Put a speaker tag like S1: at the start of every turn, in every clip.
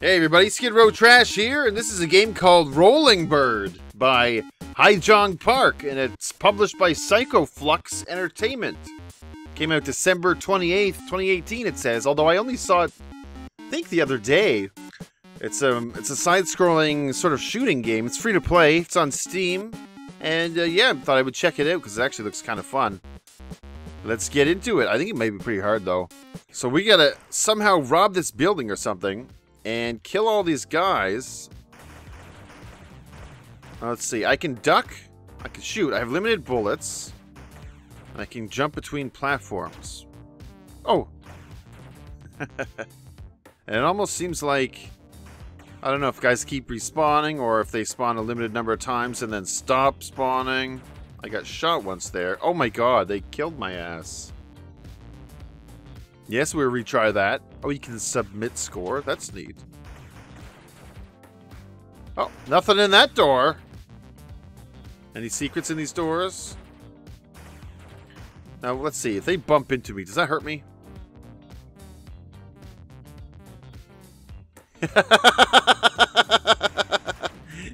S1: Hey everybody, Skid Row Trash here, and this is a game called Rolling Bird by Haijong Park, and it's published by Psychoflux Entertainment. Came out December 28th, 2018, it says, although I only saw it, I think the other day. It's a, it's a side-scrolling sort of shooting game. It's free to play, it's on Steam, and uh, yeah, thought I would check it out because it actually looks kind of fun. Let's get into it. I think it may be pretty hard though. So we gotta somehow rob this building or something and kill all these guys. Uh, let's see. I can duck. I can shoot. I have limited bullets. I can jump between platforms. Oh. and it almost seems like... I don't know if guys keep respawning or if they spawn a limited number of times and then stop spawning. I got shot once there. Oh my god, they killed my ass. Yes, we'll retry that. Oh, you can submit score. That's neat. Oh, nothing in that door. Any secrets in these doors? Now, let's see. If they bump into me, does that hurt me?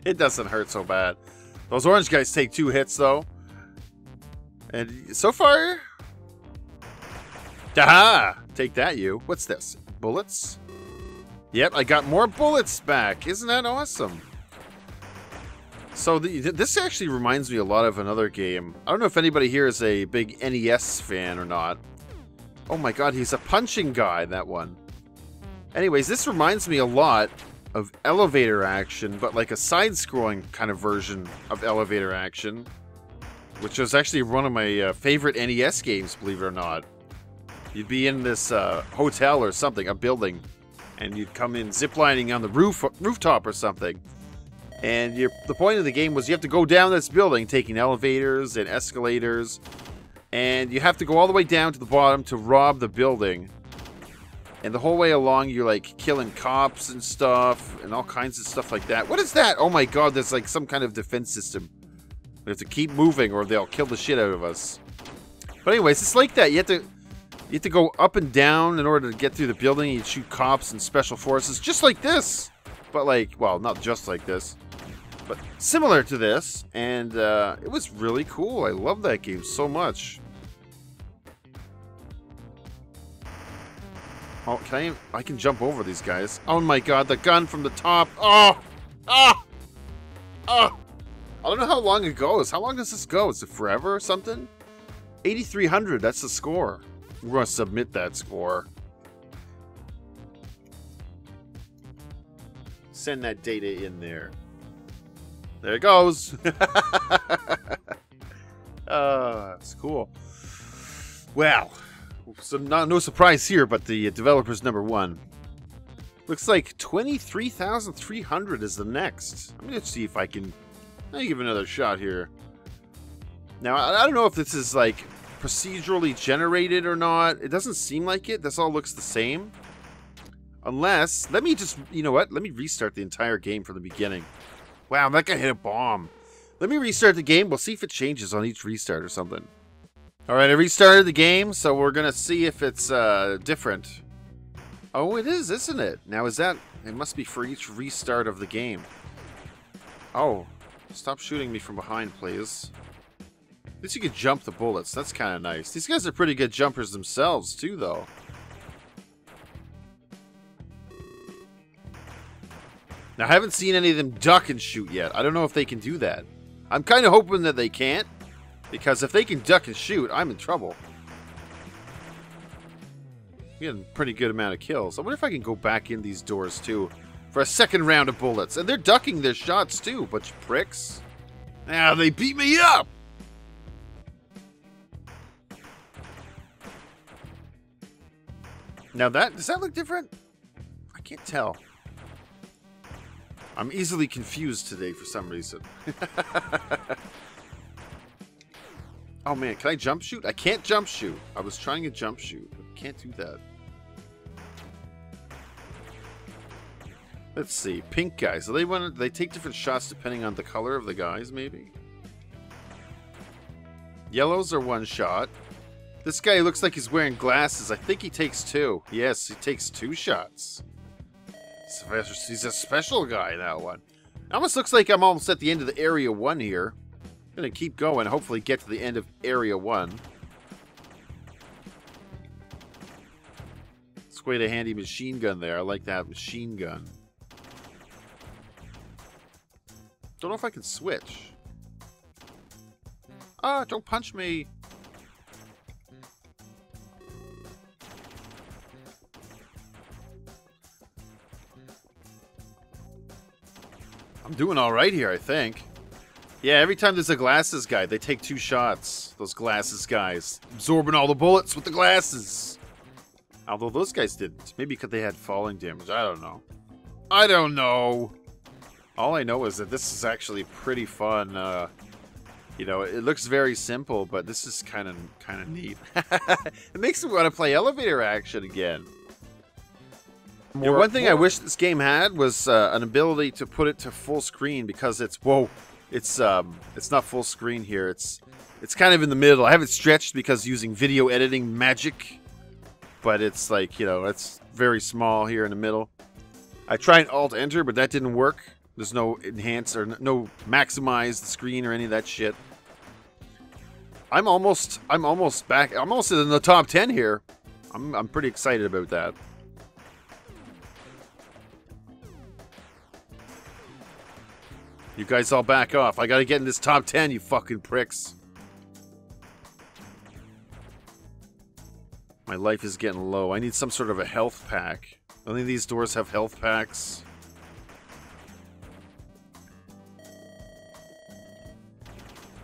S1: it doesn't hurt so bad. Those orange guys take two hits, though. And so far... Aha! Take that, you. What's this? Bullets? Yep, I got more bullets back. Isn't that awesome? So the, this actually reminds me a lot of another game. I don't know if anybody here is a big NES fan or not. Oh my god, he's a punching guy, that one. Anyways, this reminds me a lot of elevator action, but like a side-scrolling kind of version of elevator action. Which was actually one of my uh, favorite NES games, believe it or not. You'd be in this uh, hotel or something, a building, and you'd come in ziplining on the roof rooftop or something. And the point of the game was you have to go down this building, taking elevators and escalators, and you have to go all the way down to the bottom to rob the building. And the whole way along, you're like killing cops and stuff, and all kinds of stuff like that. What is that? Oh my god, there's like some kind of defense system. We have to keep moving, or they'll kill the shit out of us. But anyways, it's like that. You have to you have to go up and down in order to get through the building. You shoot cops and special forces, just like this. But like, well, not just like this, but similar to this. And uh, it was really cool. I love that game so much. Oh, can I? I can jump over these guys. Oh my god, the gun from the top. Oh! Oh! Oh! I don't know how long it goes. How long does this go? Is it forever or something? 8,300, that's the score. We're going to submit that score. Send that data in there. There it goes. uh, it's cool. Well, so not, no surprise here, but the developer's number one. Looks like 23,300 is the next. I'm going to see if I can I'll give another shot here. Now, I don't know if this is like procedurally generated or not. It doesn't seem like it. This all looks the same. Unless, let me just, you know what? Let me restart the entire game from the beginning. Wow, that guy hit a bomb. Let me restart the game. We'll see if it changes on each restart or something. All right, I restarted the game, so we're going to see if it's uh, different. Oh, it is, isn't it? Now, is that... It must be for each restart of the game. Oh, Stop shooting me from behind, please. Least you can jump the bullets. That's kind of nice. These guys are pretty good jumpers themselves, too, though. Now, I haven't seen any of them duck and shoot yet. I don't know if they can do that. I'm kind of hoping that they can't. Because if they can duck and shoot, I'm in trouble. Getting pretty good amount of kills. I wonder if I can go back in these doors, too for a second round of bullets. And they're ducking their shots too, bunch of pricks. Now they beat me up! Now that, does that look different? I can't tell. I'm easily confused today for some reason. oh man, can I jump shoot? I can't jump shoot. I was trying to jump shoot. Can't do that. Let's see. Pink guys. Do they want they take different shots depending on the color of the guys, maybe? Yellows are one shot. This guy looks like he's wearing glasses. I think he takes two. Yes, he takes two shots. He's a special guy, that one. Almost looks like I'm almost at the end of the Area 1 here. Gonna keep going, hopefully get to the end of Area 1. It's quite a handy machine gun there. I like that machine gun. Don't know if I can switch. Ah, don't punch me. Doing all right here, I think. Yeah, every time there's a glasses guy, they take two shots. Those glasses guys. Absorbing all the bullets with the glasses. Although those guys didn't. Maybe because they had falling damage. I don't know. I don't know. All I know is that this is actually pretty fun. Uh, you know, it looks very simple, but this is kind of kind of neat. it makes me want to play elevator action again. More, yeah, one thing more. I wish this game had was uh, an ability to put it to full screen because it's whoa, it's um, it's not full screen here. It's it's kind of in the middle. I have it stretched because using video editing magic, but it's like you know it's very small here in the middle. I tried Alt Enter, but that didn't work. There's no enhance or no maximize the screen or any of that shit. I'm almost I'm almost back. I'm almost in the top ten here. I'm I'm pretty excited about that. You guys all back off. I gotta get in this top 10, you fucking pricks. My life is getting low. I need some sort of a health pack. Only these doors have health packs.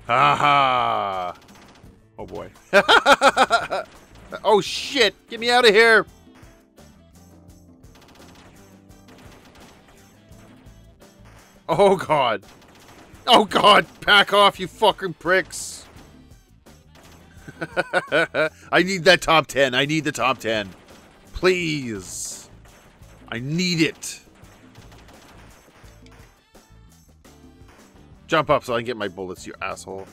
S1: Ha ha! Oh boy. oh shit! Get me out of here! Oh god. Oh god, back off, you fucking pricks. I need that top 10. I need the top 10. Please. I need it. Jump up so I can get my bullets, you asshole.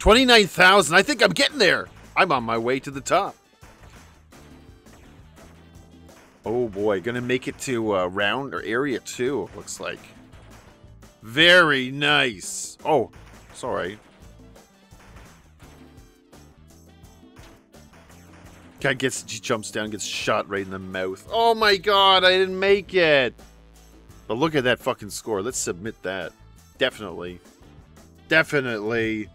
S1: 29,000. I think I'm getting there. I'm on my way to the top. Oh boy, gonna make it to uh, round or area two, looks like. Very nice. Oh, sorry. Guy gets, he jumps down, gets shot right in the mouth. Oh my god, I didn't make it. But look at that fucking score. Let's submit that. Definitely. Definitely.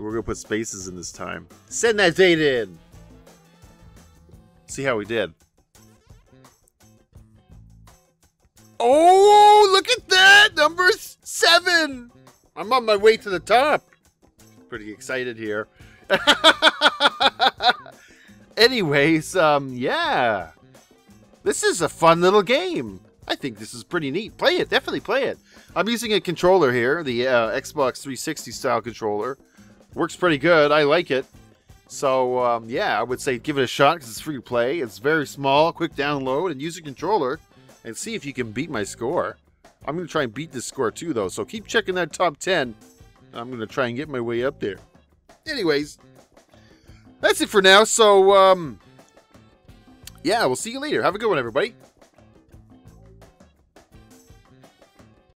S1: We're gonna put spaces in this time. Send that data in! See how we did. Oh, look at that! Number seven! I'm on my way to the top. Pretty excited here. Anyways, um, yeah. This is a fun little game. I think this is pretty neat. Play it, definitely play it. I'm using a controller here, the uh, Xbox 360 style controller works pretty good. I like it. So, um, yeah, I would say give it a shot because it's free to play. It's very small, quick download, and use a controller and see if you can beat my score. I'm going to try and beat this score too, though, so keep checking that top 10. I'm going to try and get my way up there. Anyways, that's it for now. So, um, yeah, we'll see you later. Have a good one, everybody.